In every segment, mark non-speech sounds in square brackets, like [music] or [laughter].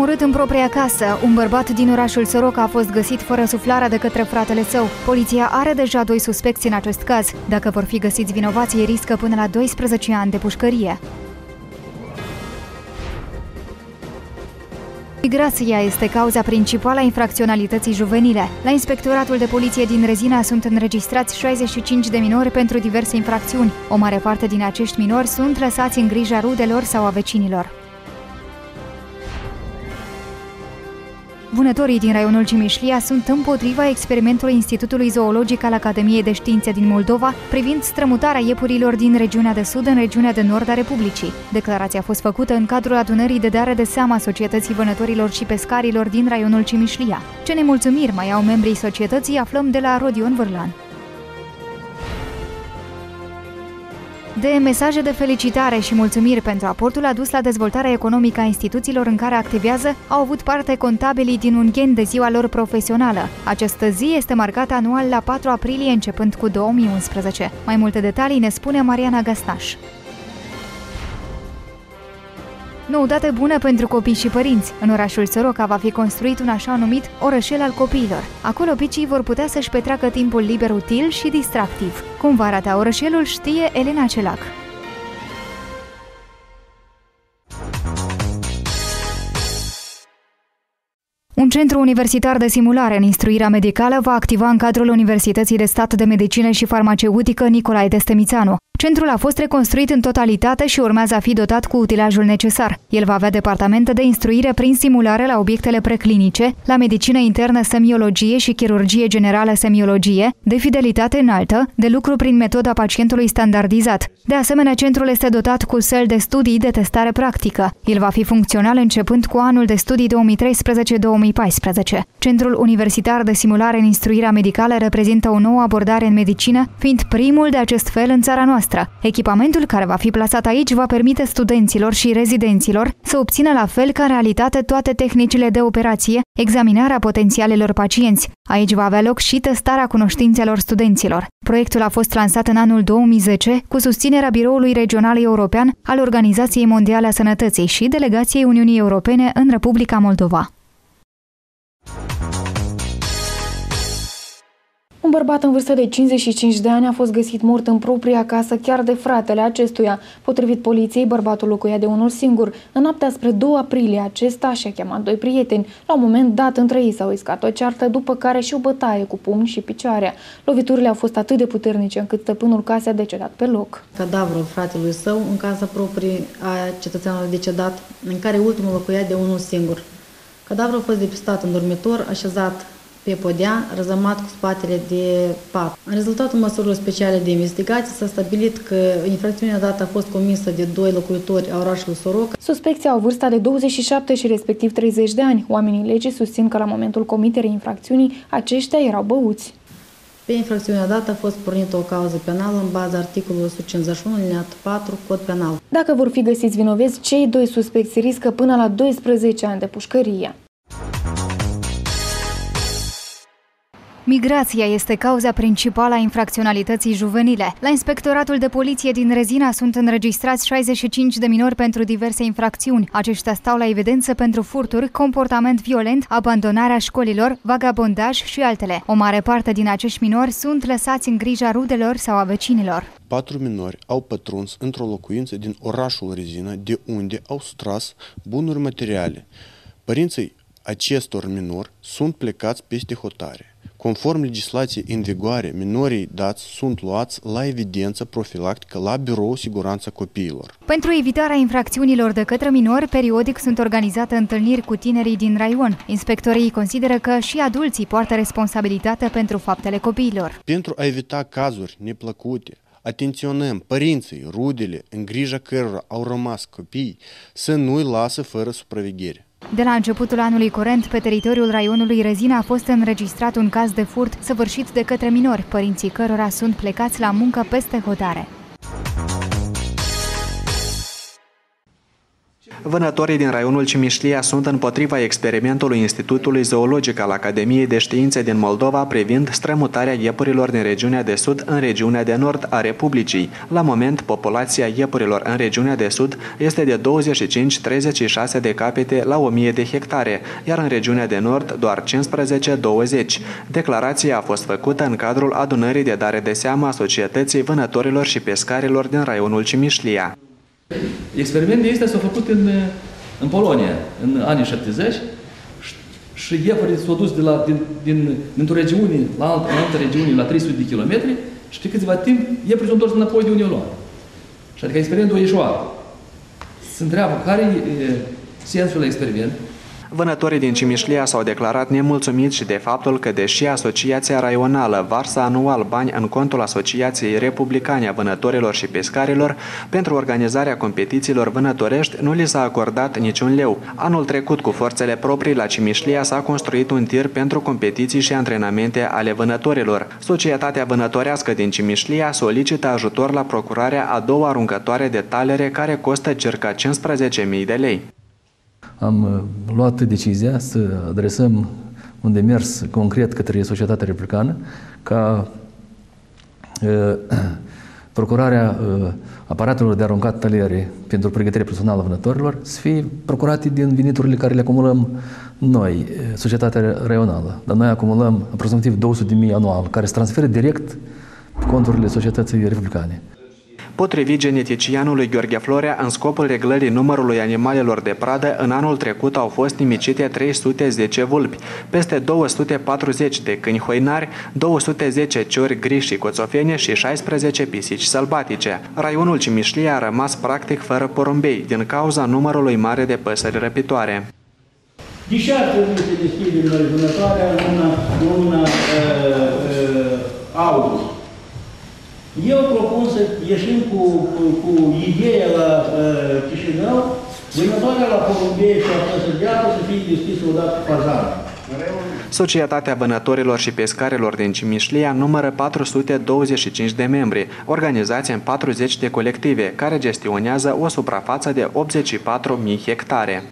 omorât în propria casă. Un bărbat din orașul Soroca a fost găsit fără suflarea de către fratele său. Poliția are deja doi suspecți în acest caz. Dacă vor fi găsiți vinovații, riscă până la 12 ani de pușcărie. Migrația este cauza principală a infracționalității juvenile. La Inspectoratul de Poliție din Rezina sunt înregistrați 65 de minori pentru diverse infracțiuni. O mare parte din acești minori sunt lăsați în grija rudelor sau a vecinilor. Vânătorii din raionul Cimișlia sunt împotriva experimentului Institutului Zoologic al Academiei de Științe din Moldova privind strămutarea iepurilor din regiunea de sud în regiunea de nord a Republicii. Declarația a fost făcută în cadrul adunării de dare de seama Societății Vânătorilor și Pescarilor din raionul Cimișlia. Ce nemulțumiri mai au membrii societății aflăm de la Rodion Vârlan. De mesaje de felicitare și mulțumiri pentru aportul adus la dezvoltarea economică a instituțiilor în care activează au avut parte contabilii din un gen de ziua lor profesională. Această zi este marcată anual la 4 aprilie începând cu 2011. Mai multe detalii ne spune Mariana Gastaș. Noutate bună pentru copii și părinți. În orașul Soroca va fi construit un așa numit orășel al copiilor. Acolo picii vor putea să-și petreacă timpul liber util și distractiv. Cum va arăta orășelul știe Elena Celac. Un centru universitar de simulare în instruirea medicală va activa în cadrul Universității de Stat de Medicină și Farmaceutică Nicolae Destemițanu. Centrul a fost reconstruit în totalitate și urmează a fi dotat cu utilajul necesar. El va avea departamente de instruire prin simulare la obiectele preclinice, la medicină internă semiologie și chirurgie generală semiologie, de fidelitate înaltă, de lucru prin metoda pacientului standardizat. De asemenea, centrul este dotat cu săl de studii de testare practică. El va fi funcțional începând cu anul de studii 2013-2014. Centrul Universitar de Simulare în Instruirea Medicală reprezintă o nouă abordare în medicină, fiind primul de acest fel în țara noastră noastră. Echipamentul care va fi plasat aici va permite studenților și rezidenților să obțină la fel ca în realitate toate tehnicile de operație, examinarea potențialelor pacienți. Aici va avea loc și testarea cunoștințelor studenților. Proiectul a fost lansat în anul 2010 cu susținerea Biroului Regional European al Organizației Mondiale a Sănătății și Delegației Uniunii Europene în Republica Moldova. Un bărbat în vârstă de 55 de ani a fost găsit mort în propria casă chiar de fratele acestuia. Potrivit poliției, bărbatul locuia de unul singur. În noaptea spre 2 aprilie, acesta și-a chemat doi prieteni. La un moment dat, între ei s-au iscat o ceartă, după care și o bătaie cu pumni și picioare. Loviturile au fost atât de puternice încât stăpânul casei a decedat pe loc. Cadavrul fratelui său în casa proprie a cetățeanului decedat, în care ultimul locuia de unul singur. Cadavrul a fost depistat în dormitor, așezat pe podea, răzămat cu spatele de pat. În rezultatul măsurilor speciale de investigație s-a stabilit că infracțiunea dată a fost comisă de doi locuitori a orașului Soroca. Suspecții au vârsta de 27 și respectiv 30 de ani. Oamenii legii susțin că la momentul comiterii infracțiunii aceștia erau băuți. Pe infracțiunea dată a fost pornită o cauză penală în baza articolului 151 liniat 4 cod penal. Dacă vor fi găsiți vinovezi, cei doi suspecți riscă până la 12 ani de pușcărie. Migrația este cauza principală a infracționalității juvenile. La Inspectoratul de Poliție din Rezina sunt înregistrați 65 de minori pentru diverse infracțiuni. Aceștia stau la evidență pentru furturi, comportament violent, abandonarea școlilor, vagabondaj și altele. O mare parte din acești minori sunt lăsați în grija rudelor sau a vecinilor. Patru minori au pătruns într-o locuință din orașul Rezina, de unde au stras bunuri materiale. Părinții acestor minori sunt plecați peste hotare. Conform legislației în vigoare, minorii dați sunt luați la evidență profilactică la Birou Siguranța Copiilor. Pentru evitarea infracțiunilor de către minori, periodic sunt organizate întâlniri cu tinerii din raion. Inspectorii consideră că și adulții poartă responsabilitate pentru faptele copiilor. Pentru a evita cazuri neplăcute, atenționăm părinții, rudele, în grija cărora au rămas copii, să nu-i lasă fără supraveghere. De la începutul anului curent, pe teritoriul raionului Rezina a fost înregistrat un caz de furt săvârșit de către minori, părinții cărora sunt plecați la muncă peste hotare. Vânătorii din raionul Cimișlia sunt împotriva experimentului Institutului Zoologic al Academiei de Științe din Moldova privind strămutarea iepurilor din regiunea de sud în regiunea de nord a Republicii. La moment, populația iepurilor în regiunea de sud este de 25-36 de capete la 1000 de hectare, iar în regiunea de nord doar 15-20. Declarația a fost făcută în cadrul adunării de dare de seamă a Societății Vânătorilor și Pescarilor din raionul Cimișlia. Experimentul este s-a făcut în, în Polonia, în anii 70, și iepurii s-au dus de la, din, din, dintr-o regiune la altă, în altă regiune, la 300 de kilometri, și pe câțiva timp iepurii s-au întors înapoi de unde au luat. Și adică experimentul a ieșuat. Se întreabă care e sensul experiment, Vânătorii din Cimișlia s-au declarat nemulțumiți și de faptul că, deși Asociația Raională varsă anual bani în contul Asociației Republicane a Vânătorilor și Pescarilor, pentru organizarea competițiilor vânătorești nu li s-a acordat niciun leu. Anul trecut, cu forțele proprii, la Cimișlia s-a construit un tir pentru competiții și antrenamente ale vânătorilor. Societatea vânătorească din Cimișlia solicită ajutor la procurarea a două aruncătoare de talere care costă circa 15.000 de lei am uh, luat decizia să adresăm un demers concret către societatea republicană ca uh, [clears throat] procurarea uh, aparatelor de aruncat taliere pentru pregătirea personală a vânătorilor să fie procurate din veniturile care le acumulăm noi, societatea raională. Dar noi acumulăm aproximativ 200.000 anual, care se transferă direct pe conturile societății republicane. Potrivit geneticianului Gheorghe Florea, în scopul reglării numărului animalelor de pradă, în anul trecut au fost nimicite 310 vulpi, peste 240 de câini hoinari, 210 ciori gri și coțofene și 16 pisici sălbatice. Raionul Cimișlia a rămas practic fără porumbei, din cauza numărului mare de păsări răpitoare. Deși ar trebui să deschidem noi vânătoarea în luna, luna uh, uh, august, eu propun să ieșim cu, cu, cu ideea la uh, Chișinău, vânătoarea la porumbie și la păsădeală să fie deschisă odată fazană. Societatea Vânătorilor și Pescarilor din Cimișlia numără 425 de membri, organizați în 40 de colective, care gestionează o suprafață de 84.000 hectare.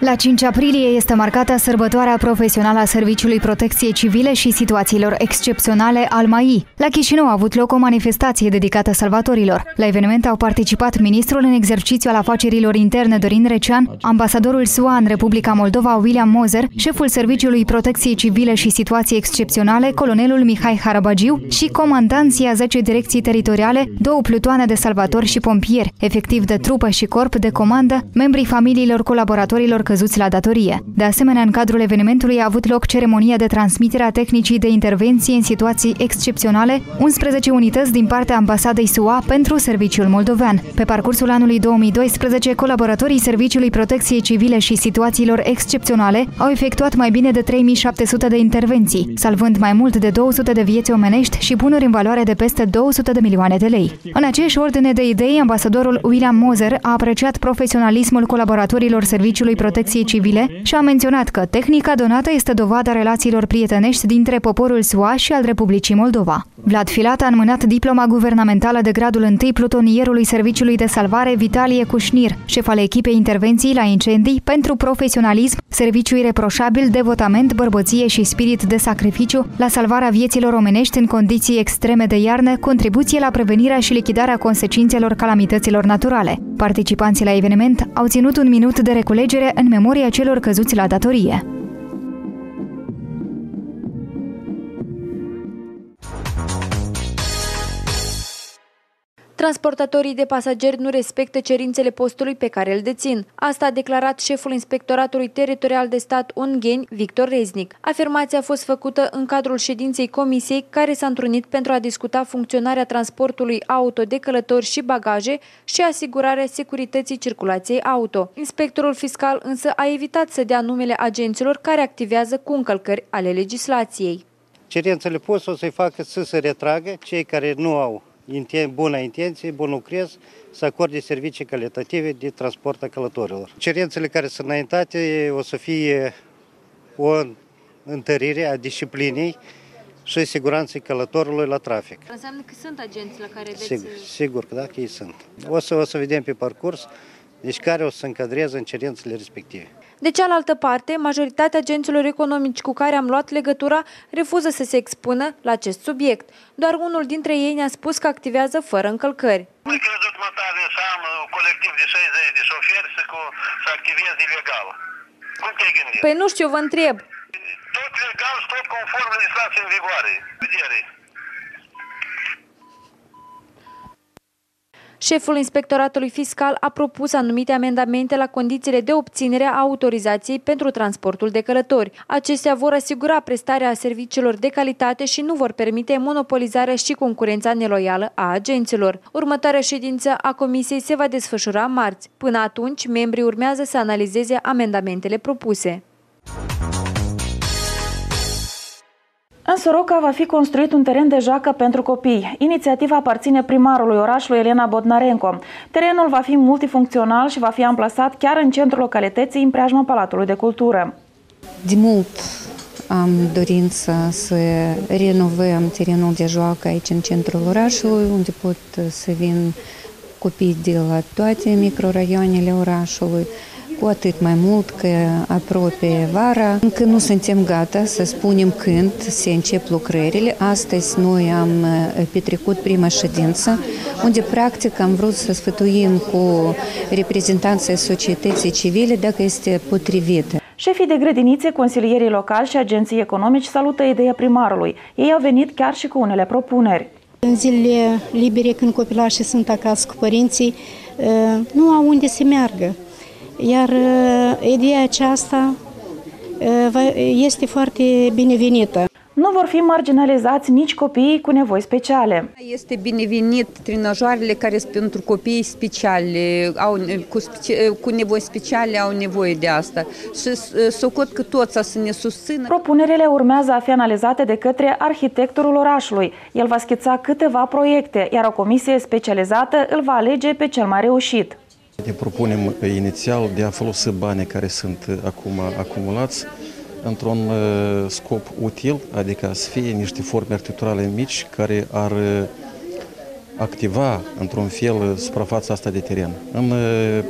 La 5 aprilie este marcată sărbătoarea profesională a Serviciului Protecției Civile și Situațiilor Excepționale al MAI. La Chișinău a avut loc o manifestație dedicată salvatorilor. La eveniment au participat ministrul în exercițiu al afacerilor interne Dorin Recean, ambasadorul SUA în Republica Moldova William Moser, șeful Serviciului Protecției Civile și Situații Excepționale, colonelul Mihai Harabagiu și comandanții a 10 direcții teritoriale, două plutoane de salvatori și pompieri, efectiv de trupă și corp de comandă, membrii familiilor colaboratorilor căzuți la datorie. De asemenea, în cadrul evenimentului a avut loc ceremonia de transmitere a tehnicii de intervenție în situații excepționale, 11 unități din partea ambasadei SUA pentru serviciul moldovean. Pe parcursul anului 2012, colaboratorii Serviciului Protecției Civile și Situațiilor Excepționale au efectuat mai bine de 3700 de intervenții, salvând mai mult de 200 de vieți omenești și bunuri în valoare de peste 200 de milioane de lei. În aceeași ordine de idei, ambasadorul William Moser a apreciat profesionalismul colaboratorilor Serviciului Protecției Protecției Civile și a menționat că tehnica donată este dovada relațiilor prietenești dintre poporul SUA și al Republicii Moldova. Vlad Filat a înmânat diploma guvernamentală de gradul 1 plutonierului Serviciului de Salvare Vitalie Cușnir, șef al echipei intervenții la incendii, pentru profesionalism, serviciu ireproșabil, devotament, bărbăție și spirit de sacrificiu la salvarea vieților omenești în condiții extreme de iarnă, contribuție la prevenirea și lichidarea consecințelor calamităților naturale. Participanții la eveniment au ținut un minut de reculegere în memoria celor căzuți la datorie. Transportatorii de pasageri nu respectă cerințele postului pe care îl dețin. Asta a declarat șeful Inspectoratului Teritorial de Stat Ungheni, Victor Reznic. Afirmația a fost făcută în cadrul ședinței comisiei care s-a întrunit pentru a discuta funcționarea transportului auto de călători și bagaje și asigurarea securității circulației auto. Inspectorul fiscal însă a evitat să dea numele agenților care activează cu încălcări ale legislației. Cerințele puse o să-i facă să se retragă cei care nu au bună intenție, bun lucrez, să acorde servicii calitative de transport a călătorilor. Cerințele care sunt înaintate o să fie o întărire a disciplinei și siguranței călătorului la trafic. Înseamnă că sunt agenți la care veți... Sigur, sigur că da, că ei sunt. O să, o să vedem pe parcurs, deci care o să încadreze în cerințele respective. De cealaltă parte, majoritatea agenților economici cu care am luat legătura refuză să se expună la acest subiect. Doar unul dintre ei ne-a spus că activează fără încălcări. Nu crezut mătare să am un colectiv de 60 de șoferi să, cu, să activez ilegal. Cum te-ai gândit? Păi nu știu, vă întreb. Tot legal și tot conform legislației în vigoare. Vedere. Șeful Inspectoratului Fiscal a propus anumite amendamente la condițiile de obținere a autorizației pentru transportul de călători. Acestea vor asigura prestarea serviciilor de calitate și nu vor permite monopolizarea și concurența neloială a agenților. Următoarea ședință a Comisiei se va desfășura marți. Până atunci, membrii urmează să analizeze amendamentele propuse. În Soroca va fi construit un teren de joacă pentru copii. Inițiativa aparține primarului orașului Elena Bodnarenko. Terenul va fi multifuncțional și va fi amplasat chiar în centrul localității, în preajma Palatului de Cultură. De mult am dorința să renovăm terenul de joacă aici în centrul orașului, unde pot să vin copii de la toate microraioanele orașului cu atât mai mult că apropie vara. Încă nu suntem gata să spunem când se încep lucrările. Astăzi noi am eh, petrecut prima ședință, unde practic am vrut să sfătuim cu reprezentanții societății civile dacă este potrivită. Șefii de grădinițe, consilierii locali și agenții economici salută ideea primarului. Ei au venit chiar și cu unele propuneri. În zilele libere, când copilașii sunt acasă cu părinții, eh, nu au unde să meargă. Iar uh, ideea aceasta uh, este foarte binevenită. Nu vor fi marginalizați nici copiii cu nevoi speciale. Este binevenit trinajoarele care sunt pentru copii speciale, au, cu, cu nevoi speciale au nevoie de asta. Și socot că toți să ne susțină. Propunerile urmează a fi analizate de către arhitectorul orașului. El va schița câteva proiecte, iar o comisie specializată îl va alege pe cel mai reușit. Ne propunem inițial de a folosi banii care sunt acum acumulați într-un scop util, adică să fie niște forme arhitecturale mici care ar activa într-un fel suprafața asta de teren. În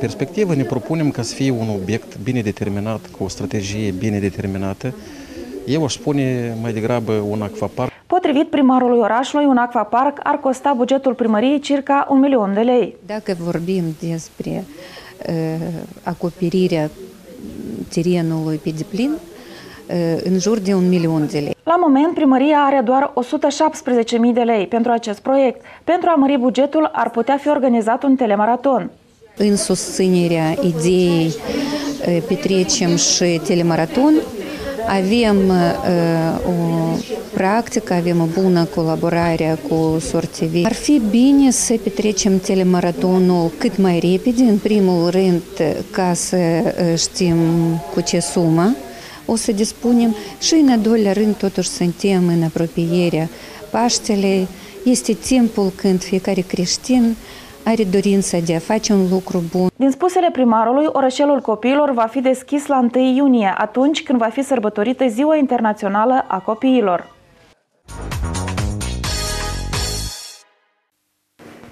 perspectivă ne propunem ca să fie un obiect bine determinat, cu o strategie bine determinată. Eu aș spune mai degrabă un acvapark Potrivit primarului orașului, un acvapark ar costa bugetul primăriei circa un milion de lei. Dacă vorbim despre uh, acoperirea terenului pe deplin, uh, în jur de un milion de lei. La moment, primăria are doar 117.000 de lei pentru acest proiect. Pentru a mări bugetul, ar putea fi organizat un telemaraton. În susținerea ideii uh, petrecem și telemaraton, avem uh, o practică, avem o bună colaborare cu Sortivi. Ar fi bine să petrecem telemaratonul cât mai repede, în primul rând ca să știm cu ce sumă o să dispunem și în al doilea rând totuși suntem în apropierea Paștelei. Este timpul când fiecare creștin are dorința de a face un lucru bun. Din spusele primarului, orășelul copiilor va fi deschis la 1 iunie, atunci când va fi sărbătorită Ziua Internațională a Copiilor.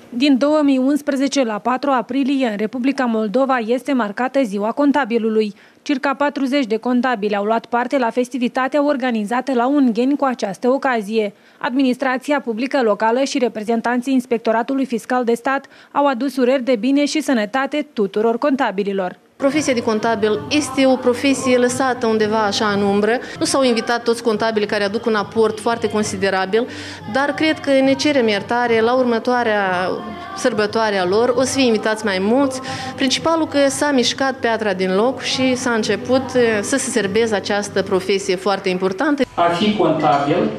Din 2011 la 4 aprilie, în Republica Moldova este marcată Ziua Contabilului. Circa 40 de contabili au luat parte la festivitatea organizată la Ungheni cu această ocazie. Administrația publică locală și reprezentanții Inspectoratului Fiscal de Stat au adus urări de bine și sănătate tuturor contabililor. Profesia de contabil este o profesie lăsată undeva așa în umbră. Nu s-au invitat toți contabili care aduc un aport foarte considerabil, dar cred că ne cerem iertare la următoarea sărbătoare a lor. O să fie invitați mai mulți. Principalul că s-a mișcat piatra din loc și s-a început eh, să se serbeze această profesie foarte importantă. A fi contabil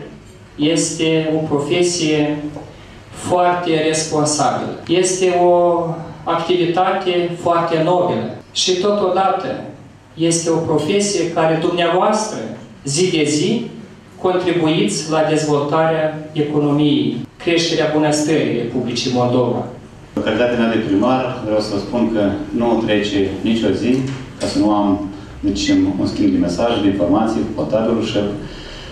este o profesie foarte responsabilă. Este o activitate foarte nobilă și totodată este o profesie care dumneavoastră, zi de zi, contribuiți la dezvoltarea economiei, creșterea bunăstării Republicii Moldova. În calitate mea de primar, vreau să vă spun că nu trece nicio zi ca să nu am deci, un schimb de mesaje, de informații cu contabilul șef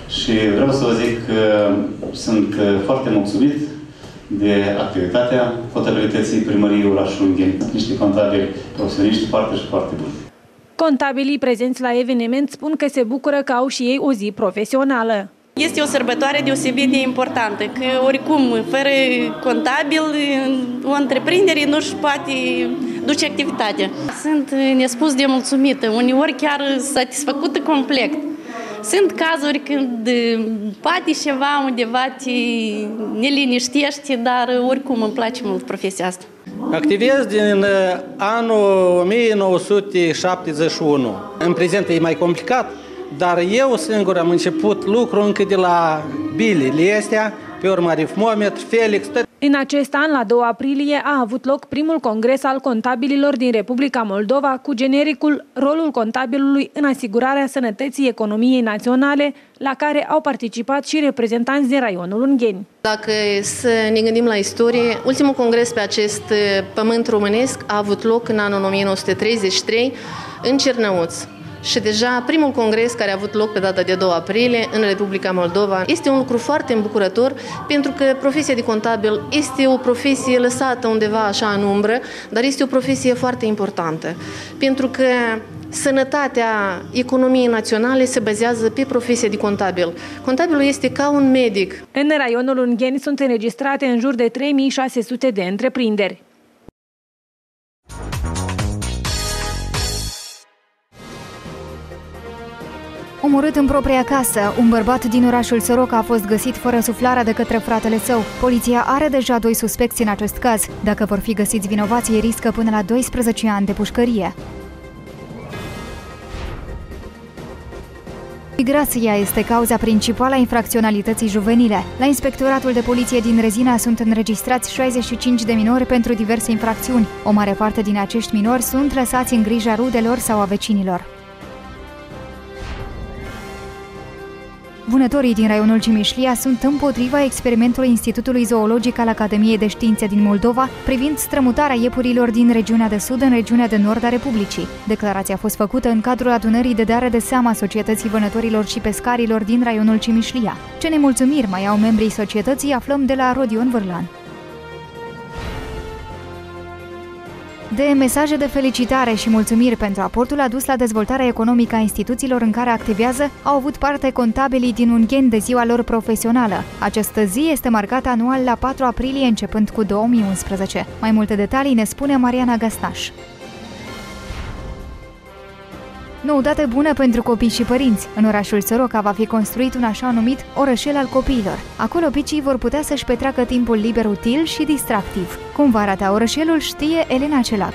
Și vreau să vă zic că sunt foarte mulțumit de activitatea contabilității primăriei orașului Ungheni. Niște contabili profesioniști foarte și foarte buni. Contabilii prezenți la eveniment spun că se bucură că au și ei o zi profesională. Este o sărbătoare deosebit de importantă, că oricum, fără contabil, o întreprindere nu-și poate duce activitatea. Sunt nespus de mulțumită, uneori chiar satisfăcută complet. Sunt cazuri când poate ceva undeva te neliniștește, dar oricum îmi place mult profesia asta. Activez din anul 1971. În prezent e mai complicat, dar eu singur am început lucru încă de la bilele astea, pe urmă arifmometr, Felix, tot. În acest an, la 2 aprilie, a avut loc primul congres al contabililor din Republica Moldova cu genericul Rolul contabilului în asigurarea sănătății economiei naționale, la care au participat și reprezentanți din raionul Ungheni. Dacă să ne gândim la istorie, ultimul congres pe acest pământ românesc a avut loc în anul 1933 în Cernăuț. Și deja primul congres care a avut loc pe data de 2 aprilie în Republica Moldova este un lucru foarte îmbucurător pentru că profesia de contabil este o profesie lăsată undeva așa în umbră, dar este o profesie foarte importantă. Pentru că sănătatea economiei naționale se bazează pe profesia de contabil. Contabilul este ca un medic. În raionul Ungheni sunt înregistrate în jur de 3600 de întreprinderi. Omorât în propria casă, un bărbat din orașul Soroca a fost găsit fără suflarea de către fratele său. Poliția are deja doi suspecți în acest caz. Dacă vor fi găsiți vinovații, riscă până la 12 ani de pușcărie. Migrația este cauza principală a infracționalității juvenile. La Inspectoratul de Poliție din Rezina sunt înregistrați 65 de minori pentru diverse infracțiuni. O mare parte din acești minori sunt lăsați în grija rudelor sau a vecinilor. Vânătorii din raionul Cimișlia sunt împotriva experimentului Institutului Zoologic al Academiei de Științe din Moldova privind strămutarea iepurilor din regiunea de sud în regiunea de nord a Republicii. Declarația a fost făcută în cadrul adunării de dare de seama Societății Vânătorilor și Pescarilor din raionul Cimișlia. Ce nemulțumiri mai au membrii societății aflăm de la Rodion Vârlan. De mesaje de felicitare și mulțumiri pentru aportul adus la dezvoltarea economică a instituțiilor în care activează, au avut parte contabilii din Ungheni de ziua lor profesională. Această zi este marcată anual la 4 aprilie începând cu 2011. Mai multe detalii ne spune Mariana Gastaș. Noutate bună pentru copii și părinți. În orașul Soroca va fi construit un așa numit orășel al copiilor. Acolo picii vor putea să-și petreacă timpul liber util și distractiv. Cum va arata orășelul știe Elena Celac.